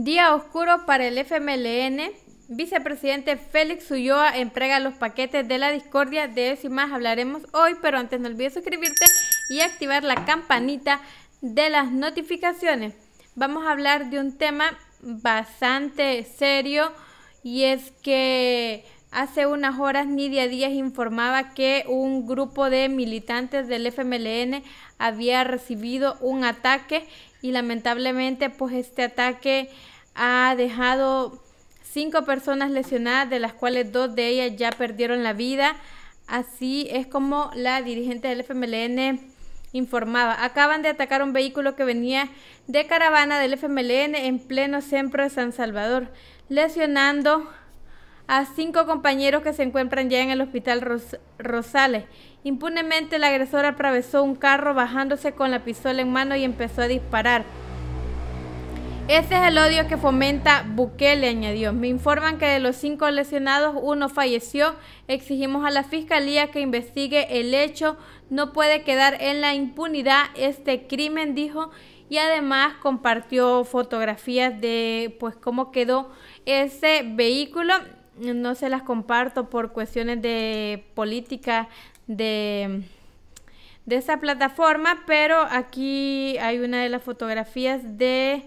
Día oscuro para el FMLN. Vicepresidente Félix Ulloa entrega los paquetes de la discordia. De eso y más hablaremos hoy, pero antes no olvides suscribirte y activar la campanita de las notificaciones. Vamos a hablar de un tema bastante serio y es que hace unas horas Nidia Díaz informaba que un grupo de militantes del FMLN había recibido un ataque y lamentablemente pues este ataque ha dejado cinco personas lesionadas de las cuales dos de ellas ya perdieron la vida. Así es como la dirigente del FMLN informaba. Acaban de atacar un vehículo que venía de caravana del FMLN en pleno centro de San Salvador lesionando a cinco compañeros que se encuentran ya en el hospital Rosales. Impunemente el agresor atravesó un carro bajándose con la pistola en mano y empezó a disparar. Ese es el odio que fomenta Bukele, añadió. Me informan que de los cinco lesionados, uno falleció. Exigimos a la fiscalía que investigue el hecho. No puede quedar en la impunidad este crimen, dijo. Y además compartió fotografías de pues cómo quedó ese vehículo no se las comparto por cuestiones de política de, de esa plataforma, pero aquí hay una de las fotografías de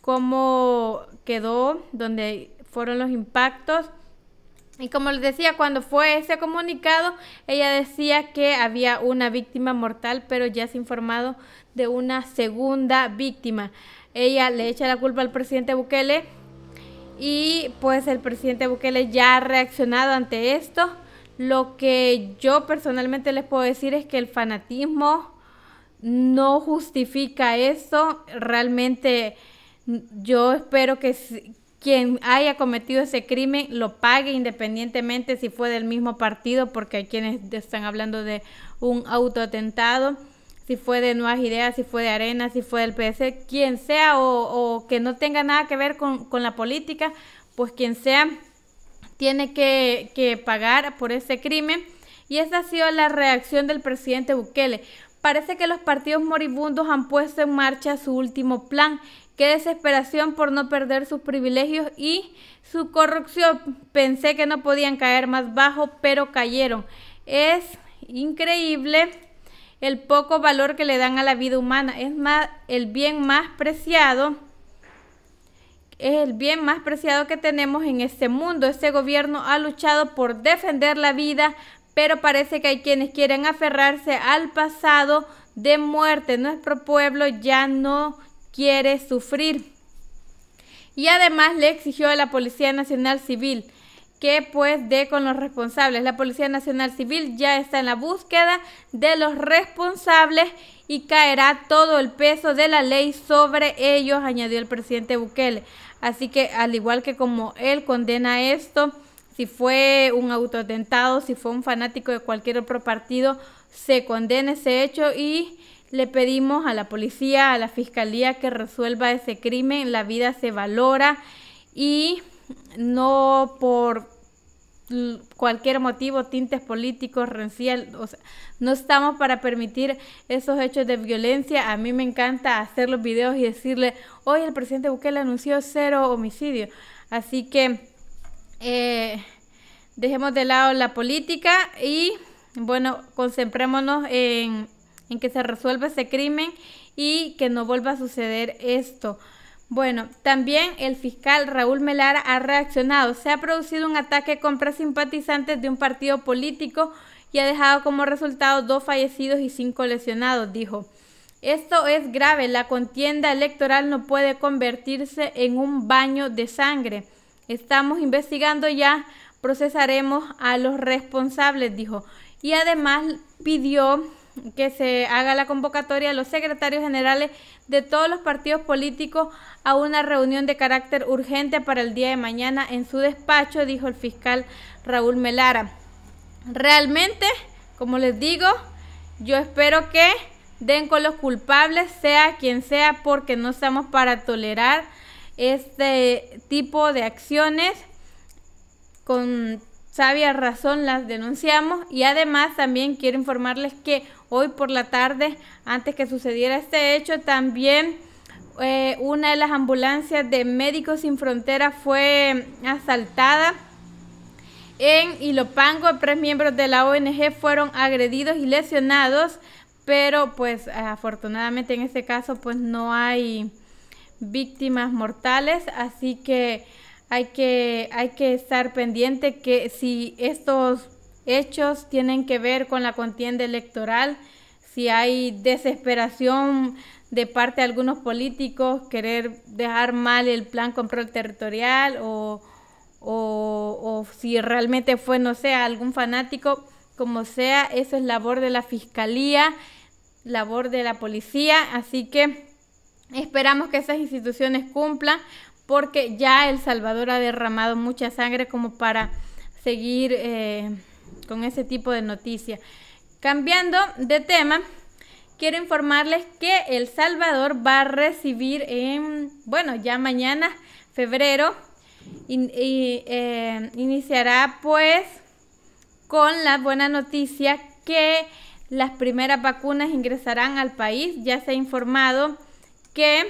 cómo quedó, donde fueron los impactos. Y como les decía, cuando fue ese comunicado, ella decía que había una víctima mortal, pero ya se ha informado de una segunda víctima. Ella le echa la culpa al presidente Bukele y pues el presidente Bukele ya ha reaccionado ante esto. Lo que yo personalmente les puedo decir es que el fanatismo no justifica eso. Realmente yo espero que quien haya cometido ese crimen lo pague independientemente si fue del mismo partido, porque hay quienes están hablando de un autoatentado si fue de Nuevas Ideas, si fue de Arena, si fue del PS, quien sea o, que no tenga nada que ver con, la política, pues quien sea tiene que, que pagar por ese crimen. Y esa ha sido la reacción del presidente Bukele. Parece que los partidos moribundos han puesto en marcha su último plan. Qué desesperación por no perder sus privilegios y su corrupción. Pensé que no podían caer más bajo, pero cayeron. Es increíble el poco valor que le dan a la vida humana. Es más, el bien más preciado, es el bien más preciado que tenemos en este mundo. Este gobierno ha luchado por defender la vida, pero parece que hay quienes quieren aferrarse al pasado de muerte. Nuestro pueblo ya no quiere sufrir. Y además le exigió a la Policía Nacional Civil que pues dé con los responsables. La Policía Nacional Civil ya está en la búsqueda de los responsables y caerá todo el peso de la ley sobre ellos, añadió el presidente Bukele. Así que al igual que como él condena esto, si fue un autoatentado, si fue un fanático de cualquier otro partido, se condena ese hecho y le pedimos a la policía, a la fiscalía que resuelva ese crimen. La vida se valora y no por cualquier motivo, tintes políticos, rencial, o sea, no estamos para permitir esos hechos de violencia. A mí me encanta hacer los videos y decirle, hoy el presidente Bukele anunció cero homicidio. Así que eh, dejemos de lado la política y, bueno, concentrémonos en, en que se resuelva ese crimen y que no vuelva a suceder esto. Bueno, también el fiscal Raúl Melara ha reaccionado. Se ha producido un ataque contra simpatizantes de un partido político y ha dejado como resultado dos fallecidos y cinco lesionados, dijo. Esto es grave, la contienda electoral no puede convertirse en un baño de sangre. Estamos investigando ya, procesaremos a los responsables, dijo. Y además pidió que se haga la convocatoria a los secretarios generales de todos los partidos políticos a una reunión de carácter urgente para el día de mañana en su despacho, dijo el fiscal Raúl Melara. Realmente, como les digo, yo espero que den con los culpables, sea quien sea, porque no estamos para tolerar este tipo de acciones con sabia razón las denunciamos y además también quiero informarles que hoy por la tarde, antes que sucediera este hecho, también eh, una de las ambulancias de Médicos Sin Fronteras fue asaltada. En Ilopango, tres miembros de la ONG fueron agredidos y lesionados, pero pues afortunadamente en este caso pues no hay víctimas mortales, así que hay que, hay que estar pendiente que si estos hechos tienen que ver con la contienda electoral, si hay desesperación de parte de algunos políticos, querer dejar mal el plan control territorial o, o, si realmente fue, no sé, algún fanático, como sea, eso es labor de la fiscalía, labor de la policía, así que esperamos que esas instituciones cumplan porque ya El Salvador ha derramado mucha sangre como para seguir eh, con ese tipo de noticias. Cambiando de tema, quiero informarles que El Salvador va a recibir en, bueno, ya mañana, febrero, y, eh, iniciará pues con la buena noticia que las primeras vacunas ingresarán al país. Ya se ha informado que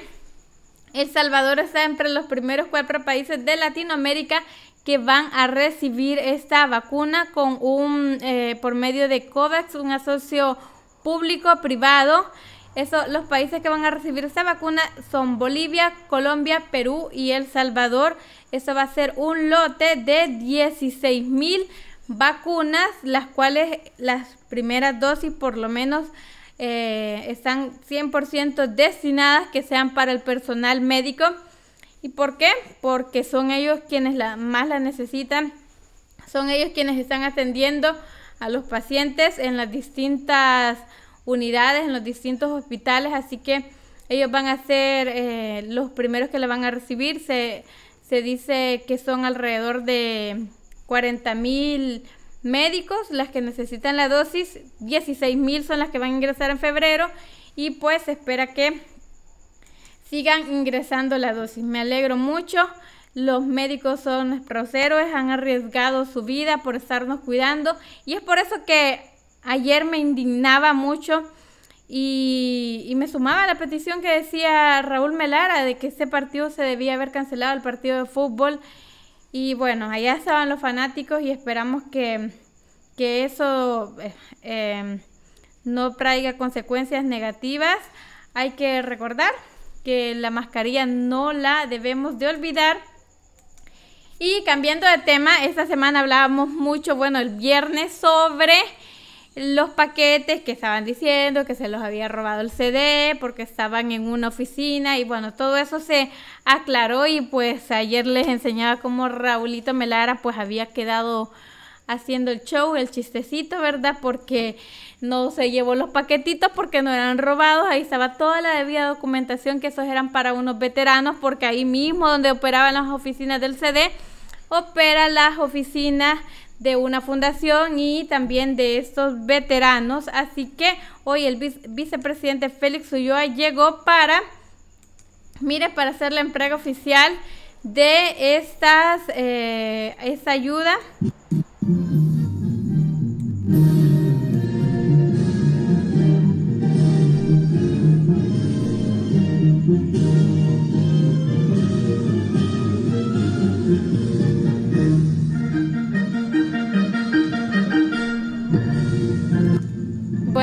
El Salvador está entre los primeros cuatro países de Latinoamérica que van a recibir esta vacuna con un eh, por medio de COVAX, un asocio público-privado. Eso, los países que van a recibir esta vacuna son Bolivia, Colombia, Perú y El Salvador. Eso va a ser un lote de 16 mil vacunas, las cuales las primeras dosis por lo menos eh, están 100% destinadas que sean para el personal médico. ¿Y por qué? Porque son ellos quienes la, más la necesitan, son ellos quienes están atendiendo a los pacientes en las distintas unidades, en los distintos hospitales, así que ellos van a ser eh, los primeros que la van a recibir. Se, se dice que son alrededor de 40 mil médicos las que necesitan la dosis, 16 mil son las que van a ingresar en febrero y pues espera que sigan ingresando la dosis. Me alegro mucho. Los médicos son nuestros héroes, han arriesgado su vida por estarnos cuidando y es por eso que ayer me indignaba mucho y, me sumaba a la petición que decía Raúl Melara de que ese partido se debía haber cancelado, el partido de fútbol. Y bueno, allá estaban los fanáticos y esperamos que, eso eh, em, no traiga consecuencias negativas. Hay que recordar que la mascarilla no la debemos de olvidar y cambiando de tema, esta semana hablábamos mucho, bueno, el viernes sobre los paquetes que estaban diciendo que se los había robado el CD porque estaban en una oficina y bueno, todo eso se aclaró y pues ayer les enseñaba cómo Raulito Melara pues había quedado haciendo el show, el chistecito, ¿verdad? Porque no se llevó los paquetitos porque no eran robados, ahí estaba toda la debida documentación que esos eran para unos veteranos porque ahí mismo donde operaban las oficinas del CD opera las oficinas de una fundación y también de estos veteranos. Así que hoy el vicepresidente Félix Ulloa llegó para, mire, para hacer la entrega oficial de estas, eh, esta ayuda.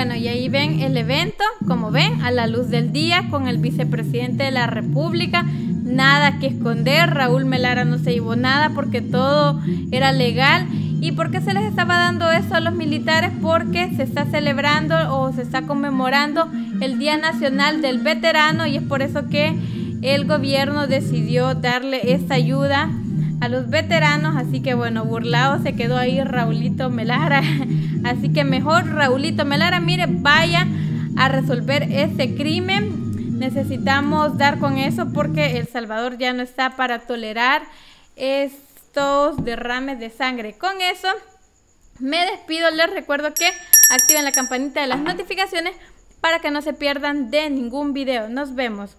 Bueno, y ahí ven el evento, como ven, a la luz del día con el vicepresidente de la República. Nada que esconder, Raúl Melara no se llevó nada porque todo era legal. ¿Y por qué se les estaba dando eso a los militares? Porque se está celebrando o se está conmemorando el Día Nacional del Veterano y es por eso que el gobierno decidió darle esta ayuda a los veteranos, así que bueno, burlado se quedó ahí Raulito Melara. Así que mejor Raulito Melara, mire, vaya a resolver ese crimen. Necesitamos dar con eso porque El Salvador ya no está para tolerar estos derrames de sangre. Con eso me despido, les recuerdo que activen la campanita de las notificaciones para que no se pierdan de ningún video. Nos vemos.